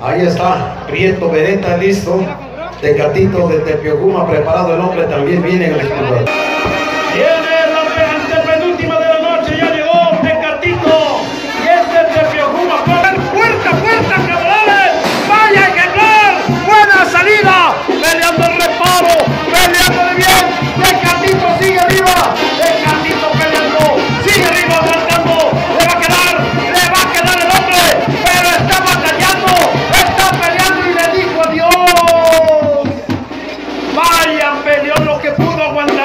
Ahí está, Prieto Beretta listo. Tecatito de Tepioguma preparado, el hombre también viene en el escudo. que pudo aguantar.